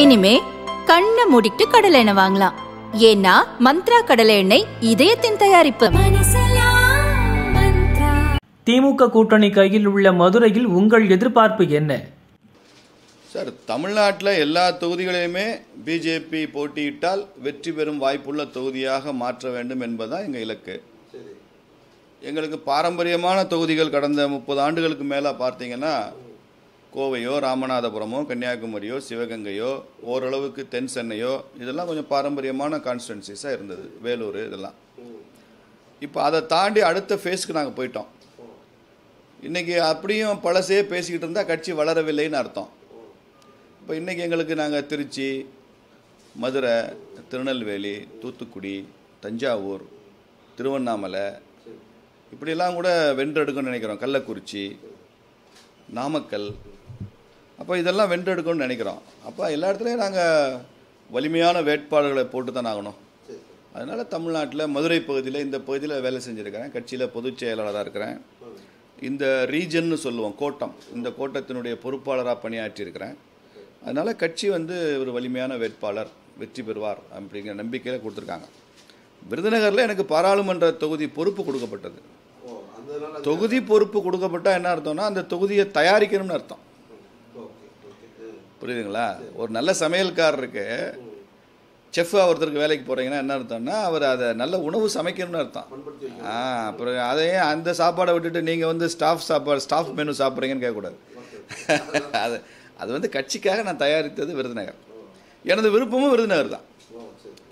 இனிமே கண்ணை மூடிட்டு கடலை எண்ணெய் வாங்கலாம். ஏன்னா மந்த்ரா கடலை எண்ணெய் இதயத்தின் தயாரிப்பு. திமுக கூட்டணி கையில் உள்ள மதுரையில் உங்கள் எதிர்பார்ப்பு என்ன? சார் தமிழ்நாட்டில் எல்லா தொகுதிகளையுமே பிஜேபி போட்டியிட்டால் வெற்றி பெறும் வாய்ப்புள்ள தொகுதியாக மாற்ற வேண்டும் என்பதுதான் எங்கள் இலக்கு. எங்களுக்கு பாரம்பரியமான தொகுதிகள் கடந்த முப்பது ஆண்டுகளுக்கு மேலே பார்த்தீங்கன்னா கோவையோ ராமநாதபுரமோ கன்னியாகுமரியோ சிவகங்கையோ ஓரளவுக்கு தென் சென்னையோ இதெல்லாம் கொஞ்சம் பாரம்பரியமான கான்ஸ்டுவன்சிஸாக இருந்தது. வேலூர் இதெல்லாம். இப்போ அதை தாண்டி அடுத்த ஃபேஸ்க்கு நாங்கள் போயிட்டோம். இன்றைக்கி அப்படியும் பழசே பேசிக்கிட்டு இருந்தால் கட்சி வளரவில்லைன்னு அர்த்தம். இப்போ இன்றைக்கி எங்களுக்கு நாங்கள் திருச்சி மதுரை திருநெல்வேலி தூத்துக்குடி தஞ்சாவூர் திருவண்ணாமலை இப்படியெல்லாம் கூட வென்றெடுக்கணும்னு நினைக்கிறோம். கள்ளக்குறிச்சி நாமக்கல் அப்போ இதெல்லாம் வென்றெடுக்கணும்னு நினைக்கிறோம். அப்போ எல்லா இடத்துலையும் நாங்கள் வலிமையான வேட்பாளர்களை போட்டு தான் ஆகணும். அதனால் தமிழ்நாட்டில் மதுரை பகுதியில் இந்த பகுதியில் வேலை செஞ்சுருக்கிறேன். கட்சியில் பொதுச் செயலாளராக இருக்கிறேன். இந்த ரீஜன்னு சொல்லுவோம் கோட்டம். இந்த கோட்டத்தினுடைய பொறுப்பாளராக பணியாற்றியிருக்கிறேன். அதனால் கட்சி வந்து ஒரு வலிமையான வேட்பாளர் வெற்றி பெறுவார் அப்படிங்கிற நம்பிக்கையில் கொடுத்துருக்காங்க. விருதுநகரில் எனக்கு பாராளுமன்ற தொகுதி பொறுப்பு கொடுக்கப்பட்டது. தொகுதி பொறுப்பு கொடுக்கப்பட்டா என்ன அர்த்தம்னா அந்த தொகுதியை தயாரிக்கணும்னு அர்த்தம். புரியுதுங்களா? ஒரு நல்ல சமையல்காரருக்கு செஃப் ஒருத்தருக்கு வேலைக்கு போகிறீங்கன்னா என்ன அர்த்தம்னா அவர் அதை நல்ல உணவு சமைக்கணும்னு அர்த்தம். ஆ அப்புறம் அதையே அந்த சாப்பாடை விட்டுட்டு நீங்கள் வந்து ஸ்டாஃப் சாப்பாடு ஸ்டாஃப் மெனு சாப்பிட்றீங்கன்னு கேட்கக்கூடாது. அது அது வந்து கட்சிக்காக நான் தயாரித்தது விருதுநகர். எனது விருப்பமும் விருதுநகர் தான்.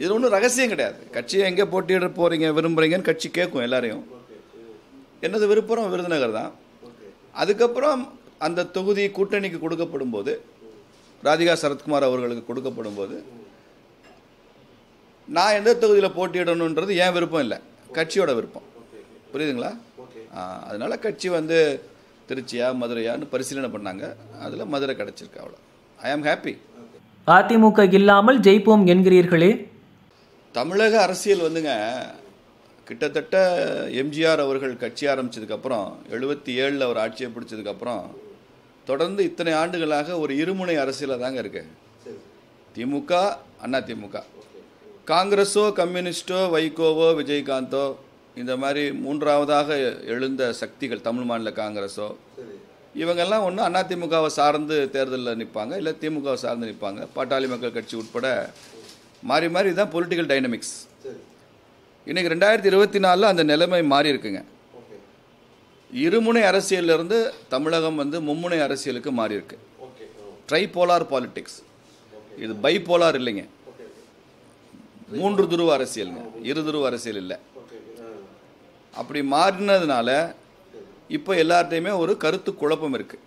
இது ஒன்றும் ரகசியம் கிடையாது. கட்சியை எங்கே போட்டியிட போகிறீங்க விரும்புகிறீங்கன்னு கட்சி கேட்கும் எல்லாரையும். எனது விருப்பம் விருதுநகர் தான். அதுக்கப்புறம் அந்த தொகுதி கூட்டணிக்கு கொடுக்கப்படும் போது ராதிகா சரத்குமார் அவர்களுக்கு கொடுக்கப்படும் போது நான் எந்த தொகுதியில் போட்டியிடணுன்றது என் விருப்பம் இல்லை. கட்சியோட விருப்பம். புரியுதுங்களா? அதனால கட்சி வந்து திருச்சியா மதுரையான்னு பரிசீலனை பண்ணாங்க. அதில் மதுரை கிடச்சிருக்கு அவ்வளோ ஐ ஆம் ஹாப்பி அதிமுக இல்லாமல் ஜெயிப்போம் என்கிறீர்களே? தமிழக அரசியல் வந்துங்க கிட்டத்தட்ட எம்ஜிஆர் அவர்கள் கட்சி ஆரம்பிச்சதுக்கப்புறம் எழுபத்தி ஏழில் அவர் ஆட்சியை பிடிச்சதுக்கப்புறம் தொடர்ந்து இத்தனை ஆண்டுகளாக ஒரு இருமுனை அரசியலாக தாங்க இருக்கு. திமுக அண்ணா திமுக. காங்கிரஸோ கம்யூனிஸ்டோ வைகோவோ விஜயகாந்தோ இந்த மாதிரி மூன்றாவதாக எழுந்த சக்திகள் தமிழ் மாநில காங்கிரஸோ இவங்கெல்லாம் ஒன்று அதிமுகவை சார்ந்து தேர்தலில் நிற்பாங்க இல்லை திமுகவை சார்ந்து நிற்பாங்க பாட்டாளி மக்கள் கட்சி உட்பட மாறி மாறி தான் பொலிட்டிக்கல் டைனமிக்ஸ் இன்னைக்கு ரெண்டாயிரத்தி இருபத்தி நாலில் அந்த நிலைமை மாறி இருக்குங்க. இருமுனை அரசியல்ல இருந்து தமிழகம் வந்து மும்முனை அரசியலுக்கு மாறி இருக்கு ட்ரைபோலார் பாலிடிக்ஸ் இது பைபோலார் இல்லைங்க. மூன்று துருவ அரசியலுங்க. இரு துருவ அரசியல் இல்லை. அப்படி மாறினதுனால இப்போ எல்லார்ட்டையுமே ஒரு கருத்து குழப்பம் இருக்கு.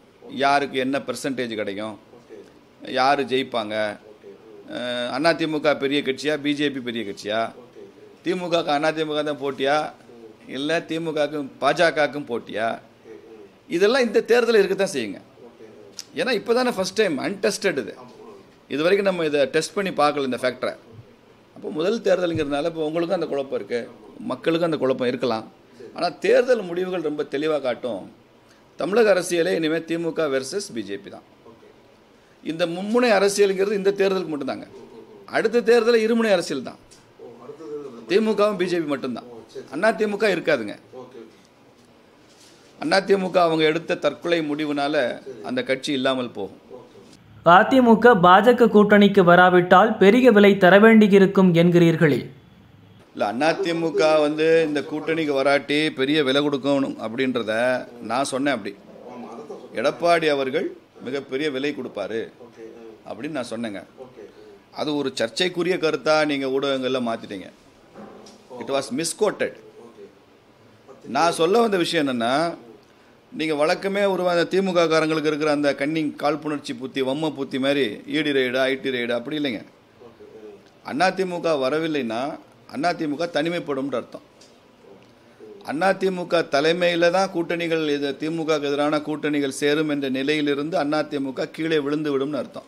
யாருக்கு என்ன பெர்சன்டேஜ் கிடைக்கும்? யார் ஜெயிப்பாங்க? அதிமுக பெரிய கட்சியா? பிஜேபி பெரிய கட்சியா? திமுகக்கு அதிமுக தான் போட்டியா? இல்லை திமுகக்கும் பாஜகவுக்கும் போட்டியா? இதெல்லாம் இந்த தேர்தலில் இருக்கத்தான் செய்யுங்க. ஏன்னா இப்போ தானே ஃபஸ்ட் டைம் அன்டெஸ்டட் இது. இது வரைக்கும் நம்ம இதை டெஸ்ட் பண்ணி பார்க்கல இந்த ஃபேக்டரை அப்போ முதல் தேர்தலுங்கிறதுனால இப்போ உங்களுக்கும் அந்த குழப்பம் இருக்குது மக்களுக்கும் அந்த குழப்பம் இருக்கலாம். ஆனால் தேர்தல் முடிவுகள் ரொம்ப தெளிவாக காட்டும். தமிழக அரசியலே இனிமேல் திமுக வெர்சஸ் பிஜேபி தான். இந்த மும்முனை அரசியலுங்கிறது இந்த தேர்தலுக்கு மட்டும்தாங்க. அடுத்த தேர்தலில் இருமுனை அரசியல் தான். திமுகவும் பிஜேபி மட்டும்தான். அண்ணா திமுக இருக்காதுங்க. அண்ணா திமுக அவங்க எடுத்த தற்கொலை முடிவுனால அந்த கட்சி இல்லாமல் போகும். அதிமுக பாஜக கூட்டணிக்கு வராவிட்டால் பெரிய விலை தர வேண்டியிருக்கும் என்கிறீர்களே. இல்லை அதிமுக வந்து இந்த கூட்டணிக்கு வராட்டி பெரிய விலை கொடுக்கணும் அப்படின்றத நான் சொன்னேன் அப்படி. எடப்பாடி அவர்கள் மிகப்பெரிய விலை கொடுப்பாரு அப்படின்னு நான் சொன்னேங்க. அது ஒரு சர்ச்சைக்குரிய கருத்தா நீங்கள் ஊடகங்களில் மாற்றிட்டீங்க இட் வாஸ் மிஸ்கோட்டட் நான் சொல்ல வந்த விஷயம் என்னென்னா நீங்கள் வழக்கமே ஒரு அந்த திமுக காரங்களுக்கு இருக்கிற அந்த கன்னிங் காழ்ப்புணர்ச்சி புத்தி வம்ம புத்தி மாதிரி ஈடி ரைடு ஐடி ரைடு அப்படி இல்லைங்க. அதிமுக வரவில்லைன்னா அதிமுக தனிமைப்படும்ன்ற அர்த்தம். அதிமுக தலைமையில் தான் கூட்டணிகள் இது திமுக எதிரான கூட்டணிகள் சேரும் என்ற நிலையிலிருந்து அதிமுக கீழே விழுந்து விடும்னு அர்த்தம்.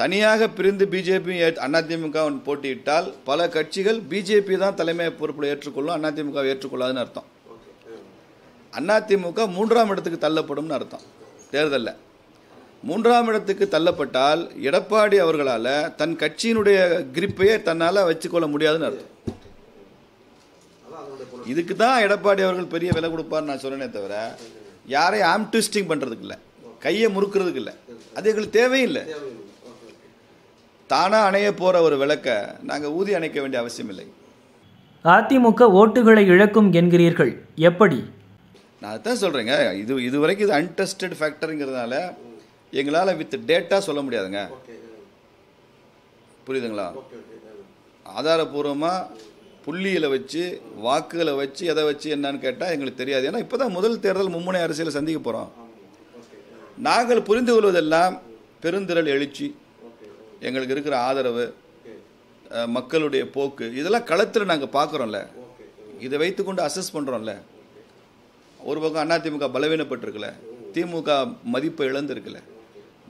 தனியாக பிரிந்து பிஜேபி அதிமுக போட்டியிட்டால் பல கட்சிகள் பிஜேபி தான் தலைமை பொறுப்பில் ஏற்றுக்கொள்ளும் அதிமுக ஏற்றுக்கொள்ளாதுன்னு அர்த்தம். அதிமுக மூன்றாம் இடத்துக்கு தள்ளப்படும்னு அர்த்தம். தேர்தலில். மூன்றாம் இடத்துக்கு தள்ளப்பட்டால் எடப்பாடி அவர்களால் தன் கட்சியினுடைய கிரிப்பையே தன்னால் வச்சுக்கொள்ள முடியாதுன்னு அர்த்தம். இதுக்கு தான் எடப்பாடி அவர்கள் பெரிய விலை கொடுப்பார்னு நான் சொன்னேனே தவிர யாரையும் ஆம் ட்விஸ்டிங் பண்ணுறதுக்கு இல்லை. கையை முறுக்கிறதுக்கு இல்லை. அது எங்களுக்கு தேவையில்லை தானாக அணைய போகிற ஒரு விளக்கை நாங்கள் ஊதி அணைக்க வேண்டிய அவசியம் இல்லை அதிமுக ஓட்டுகளை இழக்கும் என்கிறீர்கள். எப்படி? நான் அதான் சொல்கிறேங்க இது இது வரைக்கும் இது அன்டெஸ்டட் ஃபேக்டருங்கிறதுனால எங்களால் வித் டேட்டா சொல்ல முடியாதுங்க. புரியுதுங்களா? ஆதாரபூர்வமாக புள்ளியில் வச்சு வாக்குகளை வச்சு எதை வச்சு என்னன்னு கேட்டால் எங்களுக்கு தெரியாது. ஏன்னா இப்போ தான் முதல் தேர்தல் மும்முனை அரசியலை சந்திக்க போகிறோம் நாங்கள் புரிந்து கொள்வதெல்லாம் பெருந்திரள் எழுச்சி. எங்களுக்கு இருக்கிற ஆதரவு மக்களுடைய போக்கு இதெல்லாம் களத்தில் நாங்கள் பார்க்குறோம்ல இதை வைத்துக்கொண்டு அசஸ் பண்ணுறோம்ல ஒரு பக்கம் அதிமுக பலவீனப்பட்டிருக்குல்ல திமுக மதிப்பை இழந்திருக்குல்ல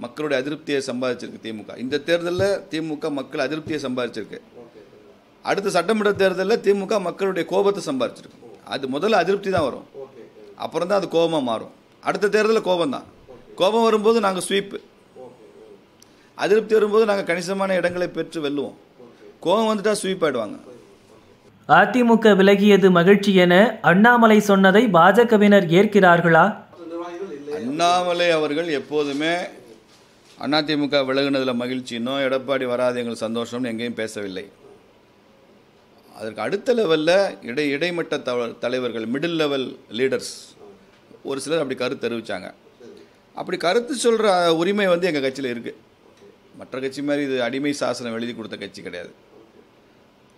மக்களுடைய அதிருப்தியை சம்பாதிச்சிருக்கு திமுக. இந்த தேர்தலில் திமுக மக்கள் அதிருப்தியை சம்பாதிச்சிருக்கு. அடுத்த சட்டமன்ற தேர்தலில் திமுக மக்களுடைய கோபத்தை சம்பாதிச்சிருக்கு. அது முதல்ல அதிருப்தி தான் வரும். அப்புறம் தான் அது கோபமாக மாறும். அடுத்த தேர்தலில் கோபம் தான் கோபம் வரும்போது நாங்கள் ஸ்வீப்பு அதிருப்தி வரும்போது நாங்கள் கணிசமான இடங்களை பெற்று வெல்லுவோம். கோபம் வந்துட்டா ஸ்வீப் ஆயிடுவாங்க. அதிமுக விலகியது மகிழ்ச்சி என அண்ணாமலை சொன்னதை பாஜகவினர் ஏற்கிறார்களா? அண்ணாமலை அவர்கள் எப்போதுமே அதிமுக விலகுனதில் மகிழ்ச்சினோ எடப்பாடி வராது எங்களுக்கு சந்தோஷம்னு எங்கேயும் பேசவில்லை. அதற்கு அடுத்த லெவலில் இடை இடைமட்ட தலைவர்கள் மிடில் லெவல் லீடர்ஸ் ஒரு சிலர் அப்படி கருத்து தெரிவித்தாங்க அப்படி கருத்து சொல்கிற உரிமை வந்து எங்கள் கட்சியில் இருக்குது மற்ற கட்சி மாதிரி இது அடிமை சாசனம் எழுதி கொடுத்த கட்சி கிடையாது.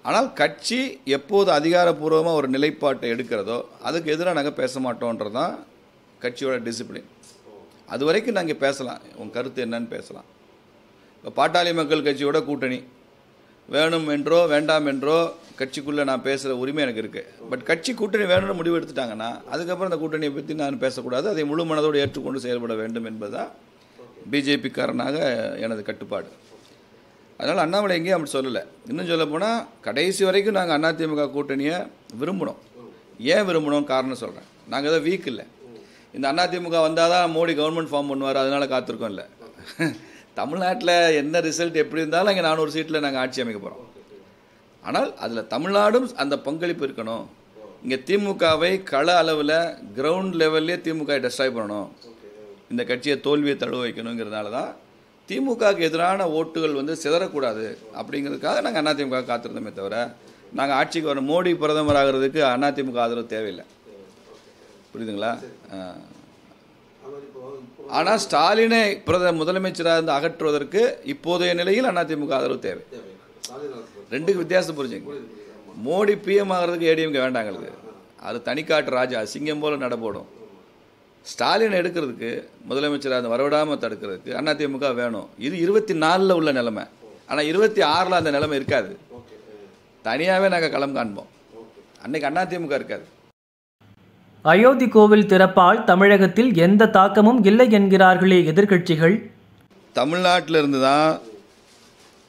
ஆனால் கட்சி எப்போது அதிகாரப்பூர்வமாக ஒரு நிலைப்பாட்டை எடுக்கிறதோ அதுக்கு எதிராக நாங்கள் பேச மாட்டோன்றது தான் கட்சியோட டிசிப்ளின் அது வரைக்கும் நாங்கள் பேசலாம். உன் கருத்து என்னன்னு பேசலாம். இப்போ பாட்டாளி மக்கள் கட்சியோட கூட்டணி. வேணும் என்றோ வேண்டாம் என்றோ கட்சிக்குள்ளே நான் பேசுகிற உரிமை எனக்கு இருக்குது பட் கட்சி கூட்டணி வேணும்னு முடிவு எடுத்துட்டாங்கன்னா அதுக்கப்புறம் அந்த கூட்டணியை பற்றி நான் பேசக்கூடாது. அதை முழு மனதோடு ஏற்றுக்கொண்டு செயல்பட வேண்டும் என்பதுதான் பிஜேபிக்காரனாக எனது கட்டுப்பாடு. அதனால் அண்ணாமலை எங்கேயும் அப்படி சொல்லலை. இன்னும் சொல்ல போனால் கடைசி வரைக்கும் நாங்கள் அதிமுக கூட்டணியை விரும்பினோம். ஏன் விரும்பணும் காரணம் சொல்கிறேன் நாங்கள் தான் வீக் இல்லை. இந்த அதிமுக வந்தால் தான் மோடி கவர்மெண்ட் ஃபார்ம் பண்ணுவார். அதனால் காத்திருக்கோம் இல்லை. தமிழ்நாட்டில் என்ன ரிசல்ட் எப்படி இருந்தாலும் இங்கே நானூறு சீட்டில் நாங்கள் ஆட்சி அமைக்க போகிறோம் ஆனால் அதில் தமிழ்நாடும் அந்த பங்களிப்பு இருக்கணும். இங்கே திமுகவை கள அளவில் கிரவுண்ட் லெவல்லே திமுக டெஸ்ட்ராய் பண்ணணும். இந்த கட்சியை தோல்வியை தழுவ வைக்கணுங்கிறதுனால தான் திமுகவுக்கு எதிரான ஓட்டுகள் வந்து சிதறக்கூடாது அப்படிங்கிறதுக்காக நாங்கள் அதிமுக காத்திருந்தோமே தவிர நாங்கள் ஆட்சிக்கு வர மோடி பிரதமர் ஆகிறதுக்கு அதிமுக ஆதரவு தேவையில்லை. புரியுதுங்களா? ஆனால் ஸ்டாலினை பிரத முதலமைச்சராக இருந்து அகற்றுவதற்கு இப்போதைய நிலையில் அதிமுக ஆதரவு தேவை. ரெண்டுக்கு வித்தியாசம் புரிஞ்சுங்க. மோடி பிஎம் ஆகிறதுக்கு ஏடிஎம்கே வேண்டாங்க எங்களுக்கு. அது தனிக்காட்டு ராஜா சிங்கம் போல நடப்போடும் ஸ்டாலின் எடுக்கிறதுக்கு முதலமைச்சராக இருந்து வரவிடாமல் தடுக்கிறதுக்கு அதிமுக வேணும். இது இருபத்தி நாலில் உள்ள நிலைமை. ஆனால் இருபத்தி ஆறில் அந்த நிலைமை இருக்காது. தனியாகவே நாங்கள் களம் காண்போம். அன்னைக்கு அதிமுக இருக்காது. அயோத்தி கோவில் திறப்பால் தமிழகத்தில் எந்த தாக்கமும் இல்லை என்கிறார்களே எதிர்க்கட்சிகள். தமிழ்நாட்டில் இருந்து தான்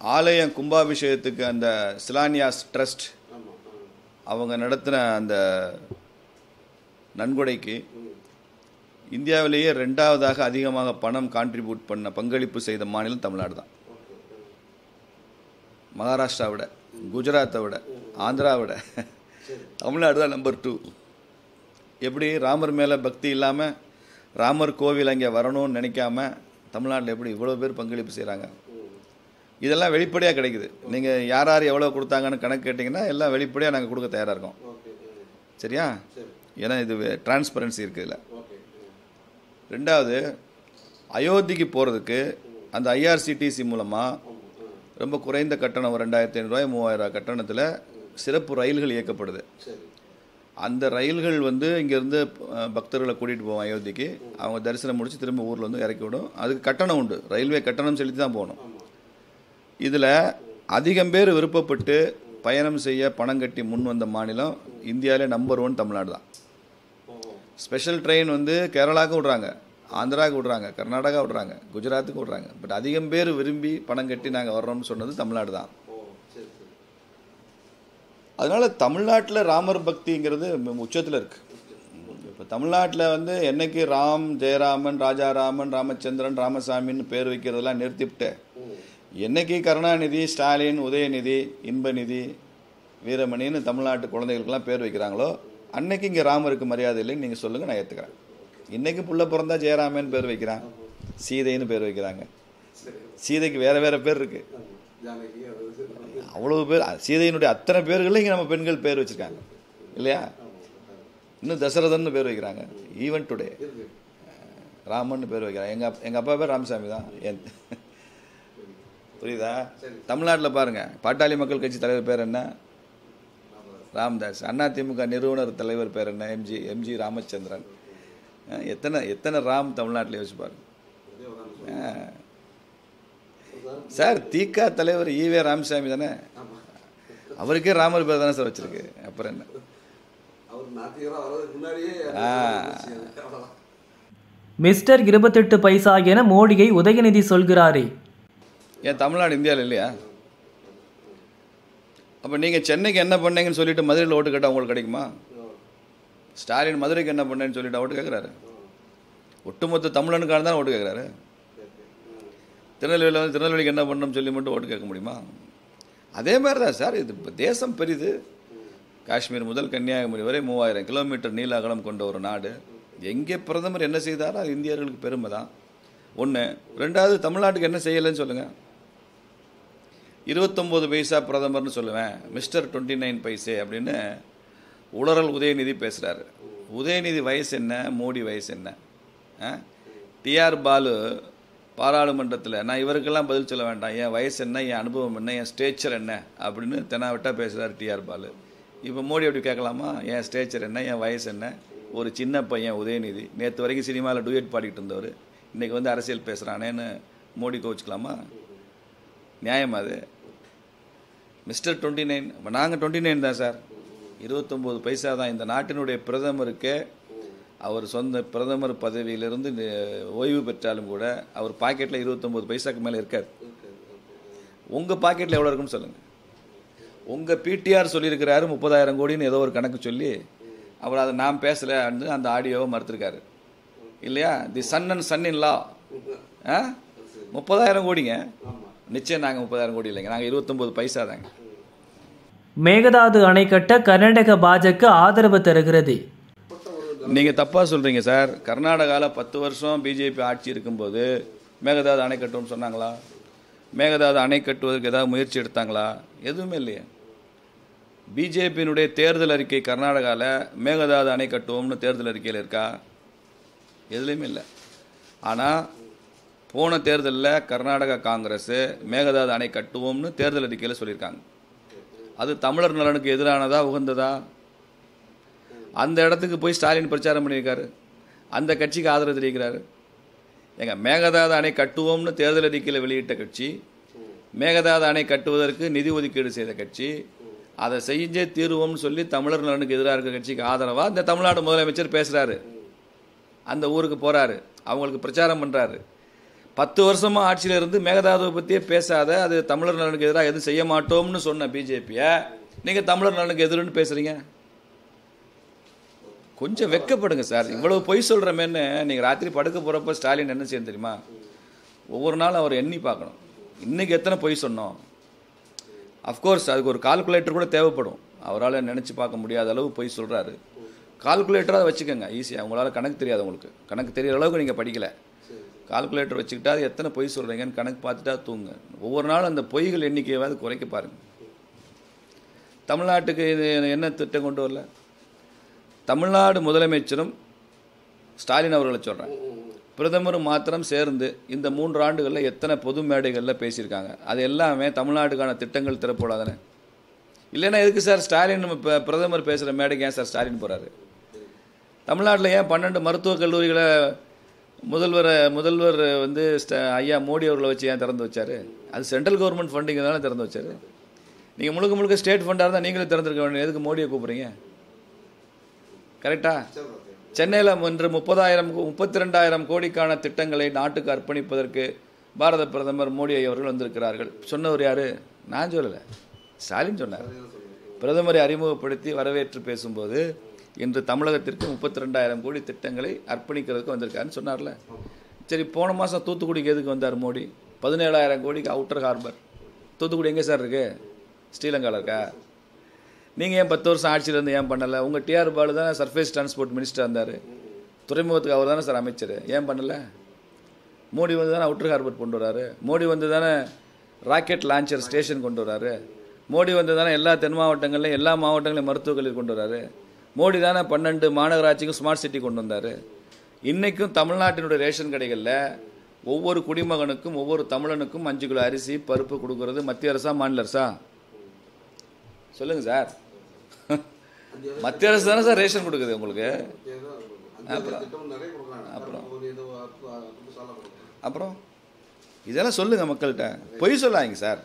ஆலயம் கும்பாபிஷேகத்துக்கு அந்த சிலானியாஸ் ட்ரஸ்ட் அவங்க நடத்தின அந்த நன்கொடைக்கு இந்தியாவிலேயே ரெண்டாவதாக அதிகமாக பணம் கான்ட்ரிபியூட் பண்ண பங்களிப்பு செய்த மாநிலம் தமிழ்நாடு தான் மகாராஷ்டிரா விட குஜராத்தை விட ஆந்திரா விட தமிழ்நாடு தான் நம்பர் டூ எப்படி ராமர் மேலே பக்தி இல்லாமல் ராமர் கோவில் அங்கே வரணும்னு நினைக்காம தமிழ்நாட்டில் எப்படி இவ்வளோ பேர் பங்களிப்பு செய்கிறாங்க இதெல்லாம் வெளிப்படையாக கிடைக்குது. நீங்கள் யார் யார் எவ்வளோ கொடுத்தாங்கன்னு கணக்கு கேட்டிங்கன்னா எல்லாம் வெளிப்படையாக நாங்கள் கொடுக்க தயாராக இருக்கோம். சரியா? ஏன்னா இது டிரான்ஸ்பரன்சி இருக்குது இதில். ரெண்டாவது அயோத்திக்கு போகிறதுக்கு அந்த ஐஆர்சிடிசி மூலமாக ரொம்ப குறைந்த கட்டணம் ரெண்டாயிரத்தி ஐநூறுரூவாய் மூவாயிரம் கட்டணத்தில் சிறப்பு ரயில்கள் இயக்கப்படுது. அந்த ரயில்கள் வந்து இங்கேருந்து பக்தர்களை கூட்டிகிட்டு போவோம் அயோத்திக்கு. அவங்க தரிசனம் முடித்து திரும்ப ஊரில் வந்து இறக்கி விடும். அதுக்கு கட்டணம் உண்டு. ரயில்வே கட்டணம் செலுத்தி தான் போகணும். இதில் அதிகம் பேர் விருப்பப்பட்டு பயணம் செய்ய பணம் கட்டி முன் வந்த மாநிலம் இந்தியாவிலே நம்பர் ஒன் தமிழ்நாடு தான். ஸ்பெஷல் ட்ரெயின் வந்து கேரளாவுக்கு விட்றாங்க ஆந்திராவுக்கு விட்றாங்க கர்நாடகா விட்றாங்க குஜராத்துக்கு விட்றாங்க. பட் அதிகம் பேர் விரும்பி பணம் கட்டி நாங்கள் வர்றோம்னு சொன்னது தமிழ்நாடு தான். அதனால் தமிழ்நாட்டில் ராமர் பக்திங்கிறது உச்சத்தில் இருக்குது இப்போ தமிழ்நாட்டில் வந்து என்னைக்கு ராம் ஜெயராமன் ராஜாராமன் ராமச்சந்திரன் ராமசாமின்னு பேர் வைக்கிறதெல்லாம் நிறுத்திவிட்டு என்னைக்கு கருணாநிதி ஸ்டாலின் உதயநிதி இன்பநிதி வீரமணின்னு தமிழ்நாட்டு குழந்தைகளுக்கெல்லாம் பேர் வைக்கிறாங்களோ அன்னைக்கு இங்கே ராமருக்கு மரியாதை இல்லைன்னு நீங்கள் சொல்லுங்கள் நான் ஏற்றுக்கிறேன் இன்னைக்கு புள்ள பிறந்தா ஜெயராமன் பேர் வைக்கிறான். சீதைன்னு பேர் வைக்கிறாங்க. சீதைக்கு வேற வேற பேர் இருக்கு. ஜானகி அது அவ்வளவு பேர் சீதையினுடைய அத்தனை பேர்களையும் இங்கே நம்ம பெண்கள் பேர் வச்சிருக்காங்க. இல்லையா? இன்னும் தசரதன்னு பேர் வைக்கிறாங்க. ஈவன் டுடே ராமன் பேர் வைக்கிறாங்க. எங்கள் எங்கள் அப்பா பேர் ராமசாமி தான். என் புரியுதா? தமிழ்நாட்டில் பாருங்க. பாட்டாளி மக்கள் கட்சி தலைவர் பேர் என்ன? ராமதாஸ். அதிமுக நிறுவனர் தலைவர் பேர் என்ன? MG MG Ramachandran. எத்தனை எத்தனை ராம் தமிழ்நாட்டில் அஹ். சார் திக தலைவர் ஈவே ராமசாமி தானே? அவருக்கே ராமர் பேர் தானே சார் வச்சிருக்கு. அப்புறம் என்ன. மிஸ்டர் இருபத்தெட்டு பைசா என மோடியை உதயநிதி சொல்கிறாரே. ஏன் தமிழ்நாடு இந்தியாவில் இல்லையா? அப்போ நீங்கள் சென்னைக்கு என்ன பண்ணீங்கன்னு சொல்லிட்டு மதுரையில் ஓட்டு கேட்டால் உங்களுக்கு கிடைக்குமா? ஸ்டாலின் மதுரைக்கு என்ன பண்ணேன்னு சொல்லிட்டு ஓட்டு கேட்குறாரு ஒட்டுமொத்த தமிழனுக்கான தான் ஓட்டு கேட்குறாரு திருநெல்வேலியில் வந்து திருநெல்வேலிக்கு என்ன பண்ணணும்னு சொல்லி மட்டும் ஓட்டு கேட்க முடியுமா? அதே மாதிரி தான் சார் இது இப்போ தேசம் பெரிது. காஷ்மீர் முதல் கன்னியாகுமரி வரை மூவாயிரம் கிலோமீட்டர் நீள அகலம் கொண்ட ஒரு நாடு. எங்கே பிரதமர் என்ன செய்தாரோ அது இந்தியர்களுக்கு பெருமை தான் ஒன்று ரெண்டாவது தமிழ்நாட்டுக்கு என்ன செய்யலைன்னு சொல்லுங்கள் இருபத்தொம்போது பைசா பிரதமர்னு சொல்லுவேன் மிஸ்டர் டுவெண்ட்டி நைன் பைசே அப்படின்னு உளறல் உதயநிதி பேசுகிறாரு உதயநிதி வயசு என்ன மோடி வயசு என்ன? டிஆர் பாலு பாராளுமன்றத்தில் நான் இவருக்கெல்லாம் பதில் சொல்ல வேண்டாம் என் வயசு என்ன என் அனுபவம் என்ன என் ஸ்டேச்சர் என்ன அப்படின்னு தெனாவிட்டா பேசுகிறார் டிஆர் பாலு. இப்போ மோடி அப்படி கேட்கலாமா? என் ஸ்டேச்சர் என்ன என் வயசு என்ன? ஒரு சின்ன பையன் உதயநிதி நேற்று வரைக்கும் சினிமாவில் டூயட் பாடிக்கிட்டு இருந்தவர் இன்றைக்கி வந்து அரசியல் பேசுகிறானேன்னு மோடி கோவிச்சுக்கலாமா? நியாயம் அது. மிஸ்டர் டுவெண்ட்டி நைன் இப்போ நாங்கள் டுவெண்ட்டி நைன் தான் சார். இருபத்தொம்போது பைசா தான் இந்த நாட்டினுடைய பிரதமருக்கு. அவர் சொந்த பிரதமர் பதவியிலிருந்து ஓய்வு பெற்றாலும் கூட அவர் பாக்கெட்டில் இருபத்தொம்போது பைசாக்கு மேலே இருக்காது உங்கள் பாக்கெட்டில் எவ்வளோ இருக்குன்னு சொல்லுங்கள் உங்கள் பிடிஆர் சொல்லியிருக்கிறாரு முப்பதாயிரம் கோடின்னு ஏதோ ஒரு கணக்கு சொல்லி அவர் அதை நான் பேசலைன்னு அந்த ஆடியோவை மறுத்துருக்காரு. இல்லையா? The son and son in law ஆ? முப்பதாயிரம் கோடிங்க. நிச்சயம் நாங்கள் முப்பதாயிரம் கோடி இல்லைங்க. நாங்கள் இருபத்தொம்போது பைசா தாங்க. மேகதாது அணை கட்ட கர்நாடக பாஜக ஆதரவு தருகிறது. நீங்கள் தப்பாக சொல்கிறீங்க சார். கர்நாடகாவில் பத்து வருஷம் பிஜேபி ஆட்சி இருக்கும்போது மேகதாது அணை கட்டுவோம்னு சொன்னாங்களா? மேகதாது அணை கட்டுவதற்கு ஏதாவது முயற்சி எடுத்தாங்களா? எதுவுமே இல்லையே. பிஜேபியினுடைய தேர்தல் அறிக்கை கர்நாடகாவில் மேகதாது அணை கட்டுவோம்னு தேர்தல் அறிக்கையில் இருக்கா? எதுலேயுமே இல்லை. ஆனால் போன தேர்தலில் கர்நாடகா காங்கிரஸ் மேகதாது அணை கட்டுவோம்னு தேர்தல் அறிக்கையில் சொல்லியிருக்காங்க. அது தமிழர் நலனுக்கு எதிரானதா உகந்ததா? அந்த இடத்துக்கு போய் ஸ்டாலின் பிரச்சாரம் பண்ணியிருக்காரு. அந்த கட்சிக்கு ஆதரவு தெரிவிக்கிறாரு. எங்க மேகதாது அணை கட்டுவோம்னு தேர்தல் அறிக்கையில் வெளியிட்ட கட்சி மேகதாது அணை கட்டுவதற்கு நிதி ஒதுக்கீடு செய்த கட்சி அதை செஞ்சே தீருவோம்னு சொல்லி தமிழர் நலனுக்கு எதிராக இருக்கிற கட்சிக்கு ஆதரவாக இந்த தமிழ்நாடு முதலமைச்சர் பேசுகிறாரு அந்த ஊருக்கு போகிறாரு அவங்களுக்கு பிரச்சாரம் பண்ணுறாரு பத்து வருஷமா ஆட்சியில இருந்து மேகதாதுவை பற்றியே பேசாத அது தமிழர் நலனுக்கு எதிராக எதுவும் செய்ய மாட்டோம்னு சொன்ன பிஜேபியை நீங்கள் தமிழர் நலனுக்கு எதிர்ன்னு பேசுகிறீங்க கொஞ்சம் வெக்கப்படுங்க சார். இவ்வளவு பொய் சொல்கிறமேன்னு நீங்கள் ராத்திரி படுக்க போகிறப்ப ஸ்டாலின் என்ன செய்யும் தெரியுமா? ஒவ்வொரு நாளும் அவர் எண்ணி பார்க்கணும். இன்றைக்கி எத்தனை பொய் சொன்னோம்? அஃப்கோர்ஸ் அதுக்கு ஒரு கால்குலேட்டர் கூட தேவைப்படும். அவரால் நினச்சி பார்க்க முடியாத அளவு பொய் சொல்கிறாரு கால்குலேட்டராக வச்சுக்கோங்க. ஈஸியாக உங்களால் கணக்கு தெரியாது உங்களுக்கு. கணக்கு தெரியிற அளவுக்கு நீங்கள் படிக்கலை. கால்குலேட்டர் வச்சுக்கிட்டா அது எத்தனை பொய் சொல்கிறீங்கன்னு கணக்கு பார்த்துட்டா தூங்க. ஒவ்வொரு நாளும் அந்த பொய்கள் எண்ணிக்கையாவது குறைக்க பாருங்கள் தமிழ்நாட்டுக்கு இது என்ன திட்டம் கொண்டு வரல? தமிழ்நாடு முதலமைச்சரும் ஸ்டாலின் அவர்களை சொல்கிறேன் பிரதமரும் மாத்திரம் சேர்ந்து இந்த மூன்று ஆண்டுகளில் எத்தனை பொது மேடைகளில் பேசியிருக்காங்க. அது எல்லாமே தமிழ்நாட்டுக்கான திட்டங்கள் திறப்போடாதானே? இல்லைன்னா எதுக்கு சார் ஸ்டாலின் இப்போ பிரதமர் பேசுகிற மேடைக்கு ஏன் சார் ஸ்டாலின் போகிறாரு தமிழ்நாட்டில் ஏன் பன்னெண்டு மருத்துவக் கல்லூரிகளை முதல்வரை முதல்வர் வந்து ஐயா மோடி அவர்களை வச்சு ஏன் திறந்து வச்சார்? அது சென்ட்ரல் கவர்மெண்ட் ஃபண்டிங் தானே திறந்து வச்சாரு. நீங்கள் முழுக்க முழுக்க ஸ்டேட் ஃபண்டாக இருந்தால் நீங்களும் திறந்துருக்க வேண்டிய எதுக்கு மோடியை கூப்பிட்றீங்க? கரெக்டா சென்னையில் இன்று முப்பதாயிரம் முப்பத்தி ரெண்டாயிரம் கோடிக்கான திட்டங்களை நாட்டுக்கு அர்ப்பணிப்பதற்கு பாரத பிரதமர் மோடி அவர்கள் வந்திருக்கிறார்கள். சொன்னவர் யார்? நான் சொல்லலை. ஸ்டாலின் சொன்னார். பிரதமரை அறிமுகப்படுத்தி வரவேற்று பேசும்போது இன்று தமிழகத்திற்கு முப்பத்தி ரெண்டாயிரம் கோடி திட்டங்களை அர்ப்பணிக்கிறதுக்கு வந்திருக்காருன்னு சொன்னார்ல. சரி போன மாதம் தூத்துக்குடிக்கு எதுக்கு வந்தார் மோடி? பதினேழாயிரம் கோடிக்கு அவுட்டர் ஹார்பர் தூத்துக்குடி எங்கே சார் இருக்குது ஸ்ரீலங்காவில் இருக்கா? நீங்கள் ஏன் பத்து வருஷம் ஆட்சியில் இருந்து ஏன் பண்ணலை? உங்கள் டிஆர் பாலு தானே சர்ஃபேஸ் டிரான்ஸ்போர்ட் மினிஸ்டர் இருந்தார். துறைமுகத்துக்கு அவர் தானே சார் அமைச்சர். ஏன் பண்ணலை? மோடி வந்து தானே அவுட்டர் ஹார்பர் கொண்டு வராரு. மோடி வந்து தானே ராக்கெட் லான்ச்சர் ஸ்டேஷன் கொண்டு வராரு. மோடி வந்து தானே எல்லா தென் மாவட்டங்கள்லையும் எல்லா மாவட்டங்களையும் மருத்துவக் கல்லூரி கொண்டு வராரு. மோடி தானே பன்னெண்டு மாநகராட்சிக்கும் ஸ்மார்ட் சிட்டி கொண்டு வந்தார். இன்றைக்கும் தமிழ்நாட்டினுடைய ரேஷன் கடைகளில் ஒவ்வொரு குடிமகனுக்கும் ஒவ்வொரு தமிழனுக்கும் அஞ்சு கிலோ அரிசி பருப்பு கொடுக்கறது மத்திய அரசா மாநில அரசா? சொல்லுங்கள் சார். மத்திய அரசு தானே சார் ரேஷன் கொடுக்குது உங்களுக்கு? அப்புறம்? அப்புறம்? அப்புறம்? இதெல்லாம் சொல்லுங்க மக்கள்கிட்ட. பொய் சொல்லாதீங்க சார்.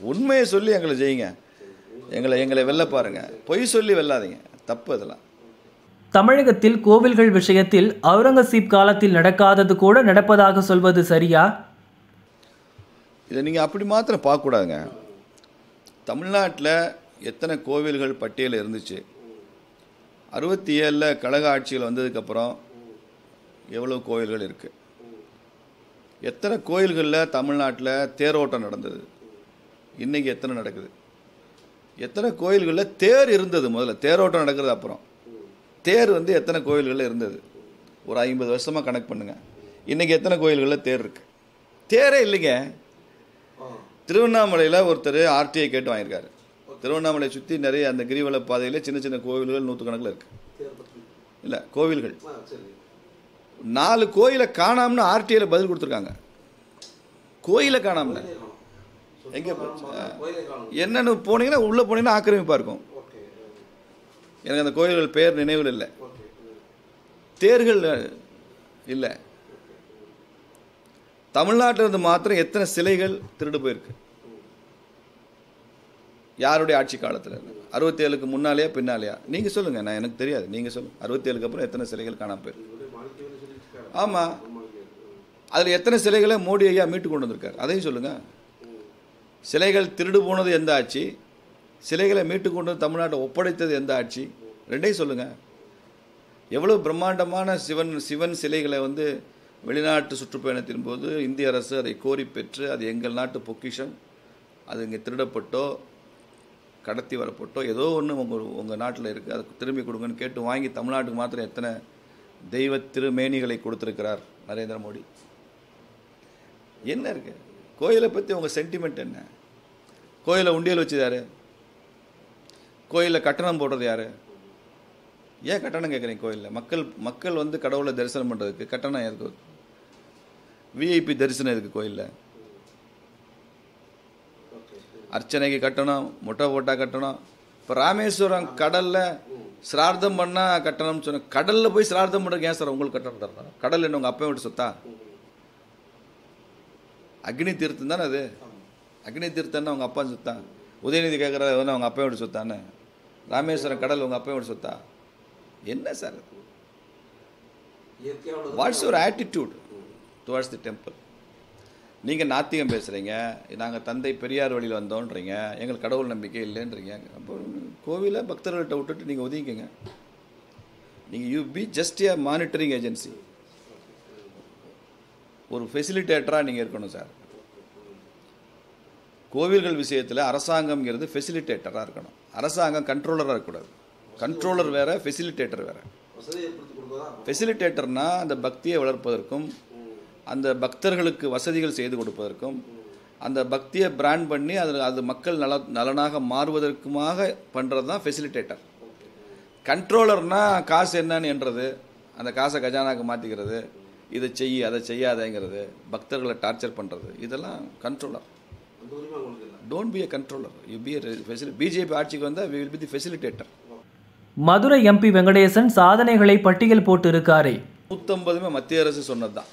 உண்மையை சொல்லி எங்களை ஜெயிங்க. எங்களை எங்களை வெல்ல பாருங்க. பொய் சொல்லி வெல்லாதீங்க. தப்பு அதெல்லாம். தமிழகத்தில் கோவில்கள் விஷயத்தில் அவுரங்கசீப் காலத்தில் நடக்காதது கூட நடப்பதாக சொல்வது சரியா? இதை நீங்கள் அப்படி மாத்திரம் பார்க்கக்கூடாதுங்க. தமிழ்நாட்டில் எத்தனை கோவில்கள் பட்டியல் இருந்துச்சு? அறுபத்தி ஏழில் கழக ஆட்சியில் வந்ததுக்கப்புறம் எவ்வளோ கோயில்கள் இருக்குது எத்தனை கோயில்களில் தமிழ்நாட்டில் தேரோட்டம் நடந்தது? இன்றைக்கி எத்தனை நடக்குது? எத்தனை கோயில்களில் தேர் இருந்தது முதல்ல. தேரோட்டம் நடக்கிறது அப்புறம். தேர் வந்து எத்தனை கோயில்களில் இருந்தது? ஒரு ஐம்பது வருஷமாக கணக்கு பண்ணுங்கள் இன்றைக்கி எத்தனை கோயில்களில் தேர் இருக்குது தேரே இல்லைங்க. திருவண்ணாமலையில் ஒருத்தர் ஆர்டிஐ கேட்டு வாங்கியிருக்காரு. திருவண்ணாமலை சுற்றி நிறைய அந்த கிரிவல பாதையில் சின்ன சின்ன கோவில்கள் நூற்றுக்கணக்கில் இருக்குது இல்லை கோவில்கள். நாலு கோயிலை காணாமன்னு ஆர்டிஐயில் பதில் கொடுத்துருக்காங்க. கோயிலை காணாமல் எங்கே என்னன்னு போனீங்கன்னா உள்ளே போனீங்கன்னா ஆக்கிரமிப்பாக இருக்கும். எனக்கு அந்த கோயில்கள் பேர் நினைவில் இல்லை. தேர்கள் இல்லை. தமிழ்நாட்டில் இருந்து மாத்திரம் எத்தனை சிலைகள் திருடு போயிருக்கு? யாருடைய ஆட்சி காலத்தில்? அறுபத்தி ஏழுக்கு முன்னாலேயா பின்னாலேயா? நீங்கள் சொல்லுங்கள் நான் எனக்கு தெரியாது. நீங்கள் சொல்லுங்கள் அறுபத்தி ஏழுக்கு அப்புறம் எத்தனை சிலைகள் காணாம போயிருக்கு? ஆமாம் அதில் எத்தனை சிலைகளை மோடி ஐயா மீட்டு கொண்டு வந்திருக்காரு? அதையும் சொல்லுங்கள் சிலைகள் திருடு போனது எந்த ஆட்சி? சிலைகளை மீட்டு கொண்டு தமிழ்நாட்டை ஒப்படைத்தது எந்த ஆட்சி? ரெண்டையும் சொல்லுங்கள் எவ்வளோ பிரம்மாண்டமான சிவன் சிவன் சிலைகளை வந்து வெளிநாட்டு சுற்றுப்பயணத்தின் போது இந்திய அரசு அதை கோரி பெற்று அது எங்கள் நாட்டு பொக்கிஷம். அது இங்கே திருடப்பட்டோ கடத்தி வரப்பட்டோ ஏதோ ஒன்று உங்கள் உங்கள் நாட்டில் இருக்குது அதை திரும்பி கொடுங்கன்னு கேட்டு வாங்கி தமிழ்நாட்டுக்கு மாத்திரம் எத்தனை தெய்வ திருமேனிகளை கொடுத்துருக்கிறார் நரேந்திர மோடி? என்ன இருக்குது கோயிலை பற்றி உங்கள் சென்டிமெண்ட் என்ன? கோயிலை உண்டியல் வச்சது யார்? கோயிலில் கட்டணம் போடுறது யார்? ஏன் கட்டணம் கேட்குறீங்க கோயிலில்? மக்கள் மக்கள் வந்து கடவுளை தரிசனம் பண்ணுறதுக்கு கட்டணம் எதுக்கு விஐபி தரிசனம் எதுக்கு கோயிலில்? அர்ச்சனைக்கு கட்டணம் முட்டை போட்டால் கட்டணம். இப்போ ராமேஸ்வரம் கடலில் சிரார்த்தம் பண்ணால் கட்டணம் சொன்ன கடலில் போய் சிரார்த்தம் பண்ணுறதுக்கு ஏன் சார் உங்களுக்கு கட்டணம் தர்றோம் கடல் என்ன உங்கள் அப்பையும் விட்டு சொத்தா? அக்னி தீர்த்தம் தானே அது? அக்னி தீர்த்தம்னா உங்கள் அப்பா சொத்தா உதயநிதி கேட்குறது வந்து அவங்க அப்பா விட்டு சொத்தானே ராமேஸ்வரம் கடல் உங்கள் அப்பா விட்டு சொத்தா? என்ன sir what's your attitude towards the temple நீங்கள் நாத்திகம் பேசுகிறீங்க நாங்கள் தந்தை பெரியார் வழியில் வந்தோன்றீங்க எங்களுக்கு கடவுள் நம்பிக்கை இல்லைன்றீங்க. அப்போ கோவிலை பக்தர்கள்ட்ட விட்டுட்டு நீங்கள் ஒதுங்கிக்கங்க. நீங்கள் you be just a monitoring agency ஒரு ஃபெசிலிட்டேட்டராக நீங்கள் இருக்கணும் சார். கோவில்கள் விஷயத்தில் அரசாங்கம்ங்கிறது ஃபெசிலிட்டேட்டராக இருக்கணும். அரசாங்கம் கண்ட்ரோலராக இருக்கக்கூடாது. கண்ட்ரோலர் வேறு ஃபெசிலிட்டேட்டர் வேறு. ஃபெசிலிட்டேட்டர்னால் அந்த பக்தியை வளர்ப்பதற்கும் அந்த பக்தர்களுக்கு வசதிகள் செய்து கொடுப்பதற்கும் அந்த பக்தியை பிராண்ட் பண்ணி அதில் அது மக்கள் நல நலனாக மாறுவதற்குமாக பண்ணுறது தான் ஃபெசிலிட்டேட்டர் கண்ட்ரோலர்னால் காசு என்னன்னு என்றது அந்த காசை கஜானாக்கு மாற்றிக்கிறது இதை செய்ய அதை செய்யாதேங்கிறது பக்தர்களை டார்ச்சர் பண்ணுறது இதெல்லாம் controller don't be a controller you be facili BJP ஆட்சிக்கு வந்தால் we will be the facilitator Madurai MP Venkatesan சாதனைகளை பட்டியல் போட்டு இருக்காரே நூற்றம்பதுமே மத்திய அரசு சொன்னது தான்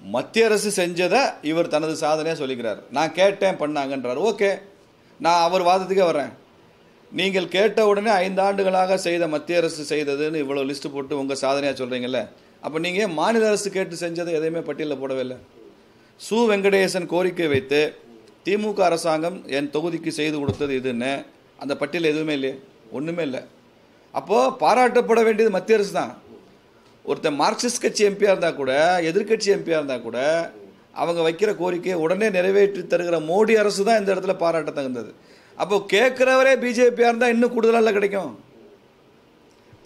மத்திய அரசு செஞ்சதை இவர் தனது சாதனையாக சொல்லிக்கிறார். நான் கேட்டேன் பண்ணாங்கன்றார். ஓகே நான் அவர் வாதத்துக்கே வரேன் நீங்கள் கேட்ட உடனே ஐந்து ஆண்டுகளாக செய்த மத்திய அரசு செய்ததுன்னு இவ்வளோ லிஸ்ட் போட்டு உங்கள் சாதனையாக சொல்கிறீங்கல்ல அப்போ நீங்கள் மாநில அரசு கேட்டு செஞ்சதை எதையுமே பட்டியலில் போடவே இல்லை? சு வெங்கடேசன் கோரிக்கை வைத்து திமுக அரசாங்கம் என் தொகுதிக்கு செய்து கொடுத்தது இதுன்னு அந்த பட்டியல் எதுவுமே இல்லையே. ஒன்றுமே இல்லை. அப்போது பாராட்டப்பட வேண்டியது மத்திய அரசு தான். ஒருத்தர் மார்க்சிஸ்ட் கட்சி எம்பியாக இருந்தால் கூட எதிர்க்கட்சி எம்பியாக இருந்தால் கூட அவங்க வைக்கிற கோரிக்கையை உடனே நிறைவேற்றி தருகிற மோடி அரசு தான் இந்த இடத்துல பாராட்ட தகுந்தது. அப்போ கேட்குறவரே பிஜேபியாக இருந்தால் இன்னும் கூடுதலாக கிடைக்கும்.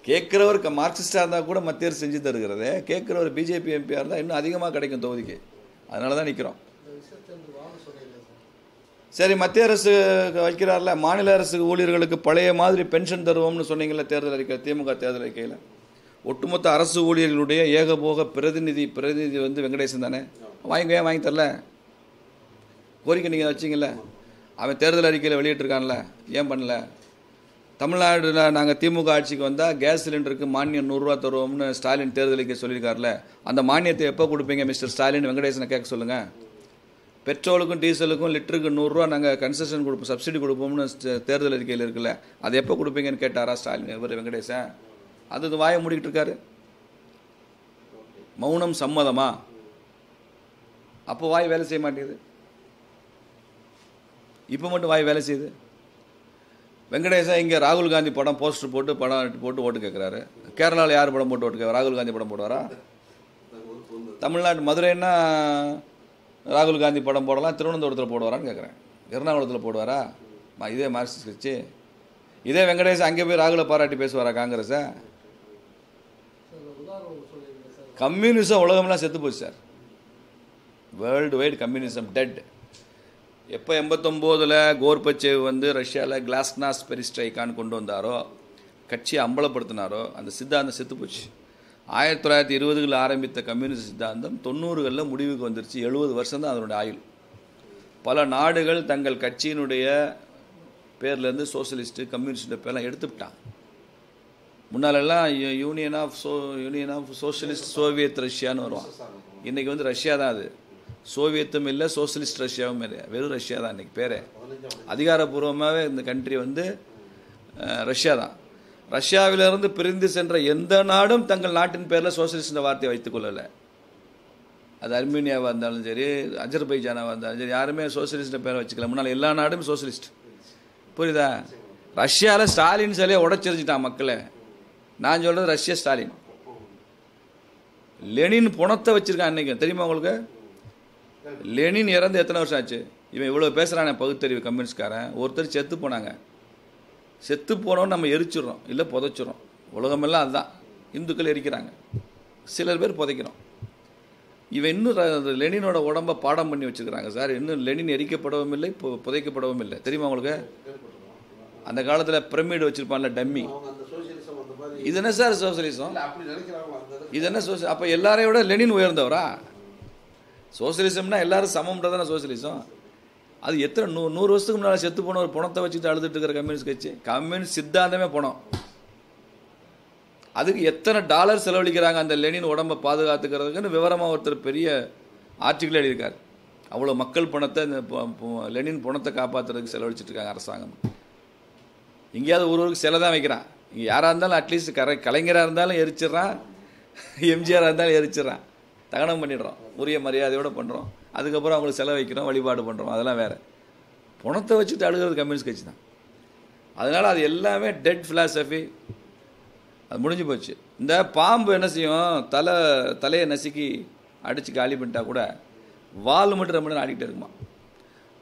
கேட்குறவருக்கு மார்க்சிஸ்டாக இருந்தால் கூட மத்திய அரசு செஞ்சு தருகிறது கேட்குறவர் பிஜேபி எம்பியாக இருந்தால் இன்னும் அதிகமாக கிடைக்கும் தொகுதிக்கு. அதனால தான் நிற்கிறோம் சரி? மத்திய அரசு வைக்கிறார்ல மாநில அரசு ஊழியர்களுக்கு பழைய மாதிரி பென்ஷன் தருவோம்னு சொன்னீங்கல்ல தேர்தல் அறிக்கை திமுக தேர்தல் அறிக்கையில்? ஒட்டுமொத்த அரசு ஊழியர்களுடைய ஏகபோக பிரதிநிதி பிரதிநிதி வந்து வெங்கடேசன் தானே? வாங்கிக்க ஏன் வாங்கி தரல? கோரிக்கை நீங்கள் வச்சிங்கல்ல? அவன் தேர்தல் அறிக்கையில் வெளியிட்டிருக்கான்ல ஏன் பண்ணல? தமிழ்நாடுல நாங்கள் திமுக ஆட்சிக்கு வந்தால் கேஸ் சிலிண்டருக்கு மானியம் நூறுரூவா தருவோம்னு ஸ்டாலின் தேர்தலுக்கு சொல்லியிருக்காருல அந்த மானியத்தை எப்போ கொடுப்பீங்க மிஸ்டர் ஸ்டாலின்? வெங்கடேசனை கேட்க சொல்லுங்கள் பெட்ரோலுக்கும் டீசலுக்கும் லிட்டருக்கு நூறுரூவா நாங்கள் கன்செஷன் கொடுப்போம் சப்சிடி கொடுப்போம்னு தேர்தல் அறிக்கையில் இருக்குல்ல அது எப்போ கொடுப்பீங்கன்னு கேட்டாரா ஸ்டாலின்? இவர் வெங்கடேசன். அது இது வாயை மூடிக்கிட்டு இருக்காரு. மௌனம் சம்மதமா? அப்போ வாய் வேலை செய்ய மாட்டேங்குது. இப்போ மட்டும் வாய் வேலை செய்யுது. வெங்கடேசன் இங்கே ராகுல் காந்தி படம் போஸ்டர் போட்டு படம் போட்டு ஓட்டு கேட்குறாரு கேரளாவில் யார் படம் போட்டு ஓட்டு ராகுல் காந்தி படம் போடுவாரா? தமிழ்நாட்டு மதுரைன்னா ராகுல் காந்தி படம் போடலாம் திருவனந்தபுரத்தில் போடுவாரான்னு கேட்குறேன் எர்ணாகுளத்தில் போடுவாரா? மா இதே மார்க்சிஸ்ட் கட்சி. இதே வெங்கடேசன் அங்கே போய் ராகுலை பாராட்டி பேசுவாரா காங்கிரஸை? கம்யூனிசம் உலகம்லாம் செத்து போச்சு sir. World wide communism dead எப்போ எண்பத்தொம்போதில் கோர்பச்சேவ் வந்து ரஷ்யாவில் கிளாஸ்னாஸ் பெரிஸ்ட்ரைக்கான்னு கொண்டு வந்தாரோ கட்சியை அம்பலப்படுத்தினாரோ அந்த சித்தாந்தம் செத்து போச்சு. ஆயிரத்தி தொள்ளாயிரத்தி இருபதுகளில் ஆரம்பித்த கம்யூனிஸ்ட் சித்தாந்தம் தொண்ணூறுகளில் முடிவுக்கு வந்துருச்சு. எழுபது வருஷம் தான் அதனுடைய ஆயுள். பல நாடுகள் தங்கள் கட்சியினுடைய பேர்லேருந்து சோசியலிஸ்ட்டு கம்யூனிஸ்ட்டு பேர்லாம் எடுத்துவிட்டான் முன்னாலெல்லாம் u- union of so union of socialist Soviet ரஷ்யான்னு வருவான் இன்றைக்கி வந்து ரஷ்யா தான் அது. சோவியத்தும் இல்லை சோசியலிஸ்ட் ரஷ்யாவும் இல்லை. வெறும் ரஷ்யா தான் இன்றைக்கி பேரே. அதிகாரப்பூர்வமாகவே இந்த கண்ட்ரி வந்து ரஷ்யா தான். ரஷ்யாவிலிருந்து பிரிந்து சென்ற எந்த நாடும் தங்கள் நாட்டின் பேரில் சோஷலிஸ்ட் வார்த்தையை வைத்துக்கொள்ளலை அது அர்மீனியாவாக இருந்தாலும் சரி அஜர்பைஜானாவாக இருந்தாலும் சரி யாருமே சோஷலிஸ்ட் பேரை வச்சுக்கல. முன்னால் எல்லா நாடும் சோசியலிஸ்ட். புரியுதா? ரஷ்யாவில் ஸ்டாலின் சிலையை உடச்சிருச்சிட்டான் மக்களை. நான் சொல்கிறது ரஷ்ய ஸ்டாலின். லெனின் புணத்தை வச்சுருக்கான் அன்னைக்கு தெரியுமா உங்களுக்கு? லெனின் இறந்து எத்தனை வருஷம் ஆச்சு? இவன் இவ்வளோ பேசுகிறானே பகுத்தறிவு கம்யூனிஸ்ட்காரன். ஒருத்தர் செத்து போனாங்க. செத்து போனோன்னு நம்ம எரிச்சிடுறோம். இல்லை புதைச்சிடுறோம். உலகமெல்லாம் அதுதான் இந்துக்கள் எரிக்கிறாங்க. சிலர் பேர் புதைக்கிறோம். இவன் இன்னும் லெனினோட உடம்ப பாடம் பண்ணி வச்சுக்கிறாங்க சார். இன்னும் லெனின் எரிக்கப்படவும் இல்லை பு- புதைக்கப்படவும் இல்லை. தெரியுமா உங்களுக்கு? அந்த காலத்தில் பிரமிடு வச்சிருப்பான்ல டம்மி. இது என்ன சார் சோசியலிசம்? இது. என்ன சோசி அப்போ எல்லாரையும் விட லெனின் உயர்ந்தவரா? சோசியலிசம்னா எல்லாரும் சமம்ன்றதானே சோசியலிசம்? அது எத்தனை நூ நூறு வருஷத்துக்கு முன்னால் செத்து போன ஒரு பணத்தை வச்சுட்டு அழுதுட்டு இருக்கிற கம்யூனிஸ்ட் கட்சி கம்யூனிஸ்ட் சித்தாந்தமே பணம். அதுக்கு எத்தனை டாலர் செலவழிக்கிறாங்க அந்த லெனின் உடம்பை பாதுகாத்துக்கிறதுக்குன்னு விவரமாக ஒருத்தர் பெரிய ஆர்டிக்கல் எழுதியிருக்கார். அவ்வளோ மக்கள் பணத்தை இந்த லெனின் பணத்தை காப்பாற்றுறதுக்கு செலவழிச்சிட்ருக்காங்க அரசாங்கம். எங்கேயாவது ஒரு ஊருக்கு சிலை தான் வைக்கிறான். இங்கே யாராக இருந்தாலும் அட்லீஸ்ட் கரை கலைஞராக இருந்தாலும் எரிச்சிடுறான். எம்ஜிஆராக இருந்தாலும் எரிச்சிடுறான். தகனம் பண்ணிடுறோம். உரிய மரியாதையோடு பண்ணுறோம் அதுக்கப்புறம் அவங்களுக்கு செலவு வைக்கிறோம் வழிபாடு பண்ணுறோம் அதெல்லாம் வேறு. பணத்தை வச்சுட்டு அழுகிறது கம்யூனிஸ்ட் கட்சி தான். அதனால் அது எல்லாமே டெட் ஃபிலாசபி அது முடிஞ்சு போச்சு. இந்த பாம்பு என்ன செய்யும்? தலை தலையை நசுக்கி அடித்து காலி பண்ணிட்டா கூட வால் மட்டும் ரொம்ப நேரம் ஆடிக்கிட்டே இருக்குமா?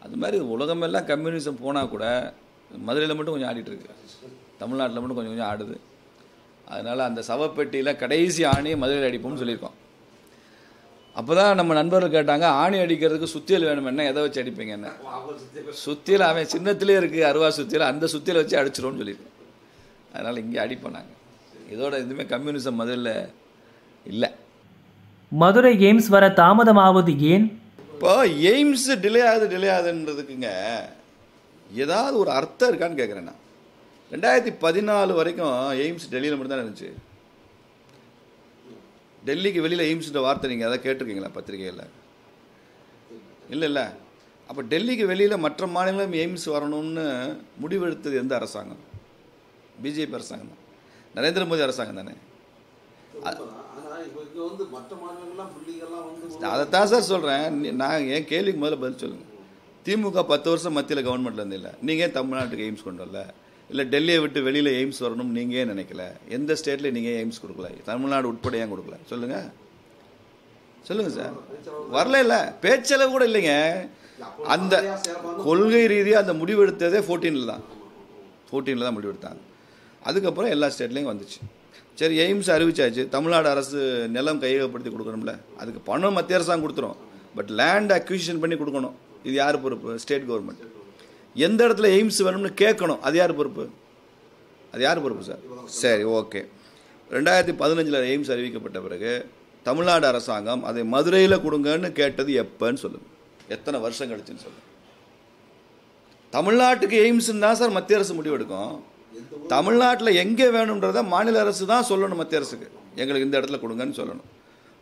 அது மாதிரி உலகமெல்லாம் கம்யூனிசம் போனால் கூட மதுரையில் மட்டும் கொஞ்சம் ஆடிட்டு இருக்கு. தமிழ்நாட்டில் மட்டும் கொஞ்சம் கொஞ்சம் ஆடுது. அதனால் அந்த சவப்பெட்டியில் கடைசி ஆணி மதுரையில் அடிப்போம்னு சொல்லியிருக்கோம். அப்போ தான் நம்ம நண்பர்கள் கேட்டாங்க ஆணி அடிக்கிறதுக்கு சுத்தியல் வேணும் என்ன? எதை வச்சு அடிப்பீங்க என்ன? சுத்தியல் அவன் சின்னத்திலே இருக்குது அருவா சுத்தியல் அந்த சுத்தியலை வச்சு அடிச்சிருவோம்னு சொல்லியிருக்கோம் அதனால் இங்கே அடிப்போம் நாங்கள் இதோட எதுவுமே கம்யூனிசம் மதுரையில் இல்லை. மதுரை எய்ம்ஸ் வர தாமதமாவது ஏன்? இப்போ எய்ம்ஸ் டிலே ஆகுது டிலே ஆகுதுன்றதுக்குங்க ஏதாவது ஒரு அர்த்தம் இருக்கான்னு கேட்குறேன் நான். ரெண்டாயிரத்தி பதினாலு வரைக்கும் எய்ம்ஸ் டெல்லியில் மட்டும் தான் இருந்துச்சு. டெல்லிக்கு வெளியில் எய்ம்ஸ்ன்ற வார்த்தை நீங்கள் அதை கேட்டிருக்கீங்களா பத்திரிகையில்? இல்லை இல்லை அப்போ டெல்லிக்கு வெளியில் மற்ற மாநிலம் எய்ம்ஸ் வரணும்னு முடிவெடுத்தது எந்த அரசாங்கம்? பிஜேபி அரசாங்கம் தான். நரேந்திர மோடி அரசாங்கம் தானே? அதைத்தான் சார் சொல்கிறேன் நான் என் கேள்விக்கு முதல்ல பதில் சொல்லுங்கள் திமுக பத்து வருஷம் மத்தியில் கவர்மெண்ட்டில் இருந்து இல்லை. நீங்கள் தமிழ்நாட்டுக்கு எய்ம்ஸ் கொண்டு வரல? இல்லை டெல்லியை விட்டு வெளியில் எய்ம்ஸ் வரணும்னு நீங்கள் ஏன் நினைக்கல? எந்த ஸ்டேட்டில் நீங்கள் எய்ம்ஸ் கொடுக்கல? தமிழ்நாடு உட்பட ஏன் கொடுக்கல? சொல்லுங்கள் சொல்லுங்கள் சார் வரல இல்லை. பேச்சளவு கூட இல்லைங்க. அந்த கொள்கை ரீதியாக அந்த முடிவெடுத்ததே ஃபோர்டீனில் தான். ஃபோர்டீனில் தான் முடிவெடுத்தாங்க. அதுக்கப்புறம் எல்லா ஸ்டேட்லேயும் வந்துச்சு. சரி எய்ம்ஸ் அறிவிச்சாச்சு. தமிழ்நாடு அரசு நிலம் கையகப்படுத்தி கொடுக்கணும்ல. அதுக்கு பணம் மத்திய அரசாங்கம் கொடுத்துரும். பட் லேண்ட் அக்விசிஷன் பண்ணி கொடுக்கணும். இது யார் பொறுப்பு? ஸ்டேட் கவர்மெண்ட் எந்த இடத்துல எய்ம்ஸ் வேணும்னு கேட்கணும். அது யார் பொறுப்பு? அது யார் பொறுப்பு சார்? சரி ஓகே. ரெண்டாயிரத்தி பதினஞ்சில் எய்ம்ஸ் அறிவிக்கப்பட்ட பிறகு தமிழ்நாடு அரசாங்கம் அதை மதுரையில் கொடுங்கன்னு கேட்டது எப்போன்னு சொல்லுங்கள் எத்தனை வருஷம் கழிச்சுன்னு சொல்லுங்கள் தமிழ்நாட்டுக்கு எய்ம்ஸ்ன்னு தான் சார் மத்திய அரசு முடிவெடுக்கும். தமிழ்நாட்டில் எங்கே வேணுன்றத மாநில அரசு தான் சொல்லணும் மத்திய அரசுக்கு. எங்களுக்கு இந்த இடத்துல கொடுங்கன்னு சொல்லணும்.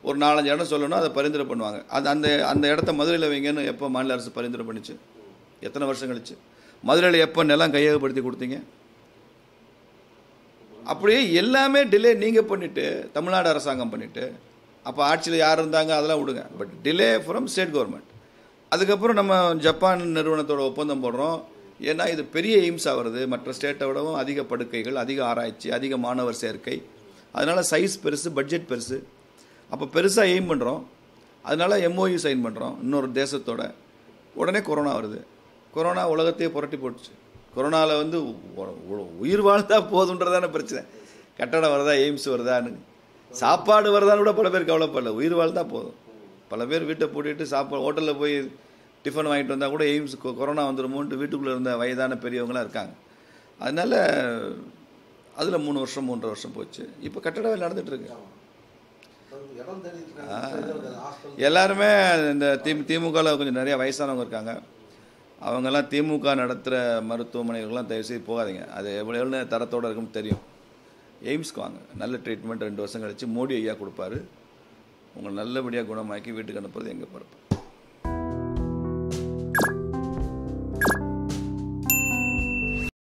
ஒரு நாலஞ்சு இடம் சொல்லணும் அதை பரிந்துரை பண்ணுவாங்க. அது அந்த அந்த இடத்த மதுரையில் வைங்கன்னு எப்போ மாநில அரசு பரிந்துரை பண்ணிச்சு? எத்தனை வருஷம் கழிச்சு? மதுரையில் எப்போ நிலம் கையகப்படுத்தி கொடுத்தீங்க? அப்படியே எல்லாமே டிலே நீங்கள் பண்ணிவிட்டு தமிழ்நாடு அரசாங்கம் பண்ணிவிட்டு அப்போ ஆட்சியில் யார் இருந்தாங்க அதெல்லாம் விடுங்க. But delay from state government அதுக்கப்புறம் நம்ம ஜப்பான் நிறுவனத்தோட ஒப்பந்தம் போடுறோம். ஏன்னா இது பெரிய எய்ம்ஸாக வருது. மற்ற ஸ்டேட்டை விடவும் அதிக படுக்கைகள் அதிக ஆராய்ச்சி அதிக மாணவர் சேர்க்கை. அதனால் சைஸ் பெருசு பட்ஜெட் பெருசு. அப்போ பெருசாக எய்ம் பண்ணுறோம் அதனால் எம்ஓயு சைன் பண்ணுறோம் இன்னொரு தேசத்தோட. உடனே கொரோனா வருது. கொரோனா உலகத்தையே புரட்டி போட்டுச்சு. கொரோனாவில் வந்து உயிர் வாழ்ந்தா போதுன்றதான பிரச்சனை. கட்டடம் வருதா எய்ம்ஸ் வருதான்னு. சாப்பாடு வருதான்னு கூட பல பேர் கவலைப்படல. உயிர் வாழ்ந்தா போதும். பல பேர் வீட்டை பூட்டிட்டு சாப்பாடு ஹோட்டலில் போய் டிஃபன் வாங்கிட்டு வந்தால் கூட எய்ம்ஸ் கொரோனா வந்துருமோன்ட்டு வீட்டுக்குள்ளே இருந்த வயதான பெரியவங்களாம் இருக்காங்க. அதனால அதில் மூணு வருஷம் மூன்றரை வருஷம் போச்சு. இப்போ கட்டட வேலை நடந்துட்டு எல்லாருமே இந்த தி திமுகவில் கொஞ்சம் நிறையா வயசானவங்க இருக்காங்க. அவங்கெல்லாம் திமுக நடத்துகிற மருத்துவமனைகள்லாம் தயவுசெய்து போகாதீங்க. அது எவ்வளோ எவ்வளோ தரத்தோடு இருக்குன்னு தெரியும். எய்ம்ஸ்க்கு வாங்க. நல்ல ட்ரீட்மெண்ட் ரெண்டு வருஷம் கழித்து மோடி ஐயா கொடுப்பாரு. உங்களை நல்லபடியாக குணமாக்கி வீட்டுக்கு அனுப்புறது எங்கள் பொறுப்பு.